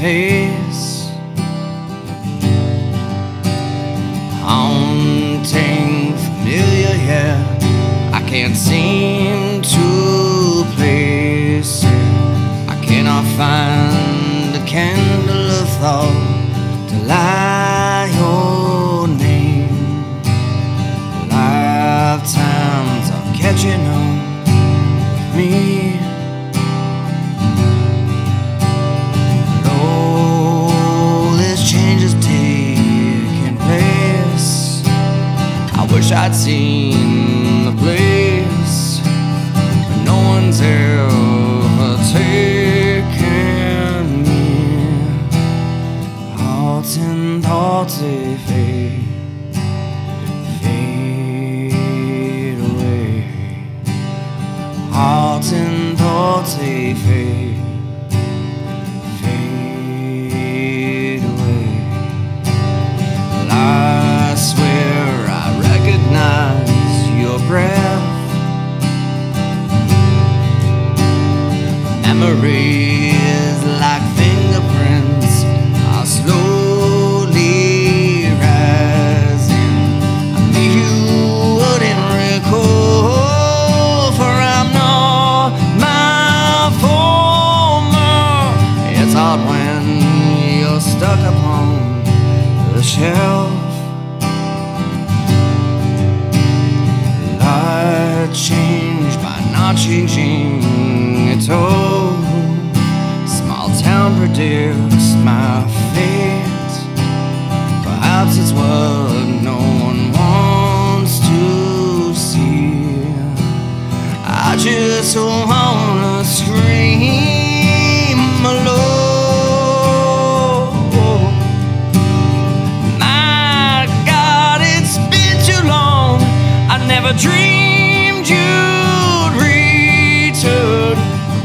face. Haunting familiar, yeah. I can't seem to place. I cannot find a candle of thought to light your name. Lifetimes of catching on me. Wish I'd seen the place, no one's ever taken me. Hearts and thoughts they fade, fade away. Hearts and thoughts they fade It's hard when you're stuck upon the shelf. Light change by not changing at all. Small town predicts my fate. Perhaps it's what no one wants to see. I just wanna never dreamed you'd return,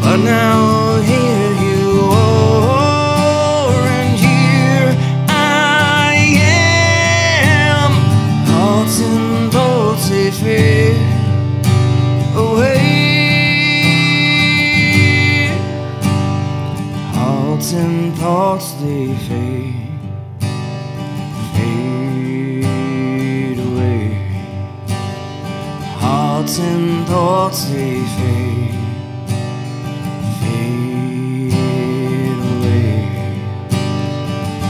but now here you are, and here I am. Hearts and thoughts they fade away. Hearts and thoughts they fade and thoughts they fade, fade away.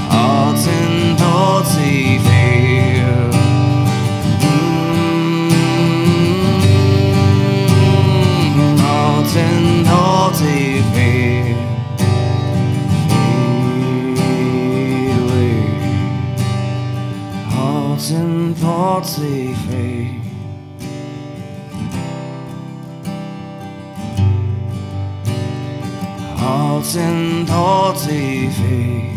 Hearts and thoughts they fade. Mm, Hearts and thoughts they fade, fade away. Hearts and thoughts they fade. And thoughts they fade.